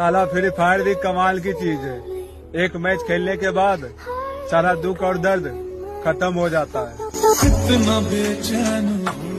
साला free fire भी कमाल की चीज़ है। एक मैच खेलने के बाद सारा दुख और दर्द खत्म हो जाता है। कितना बेचैन हूँ।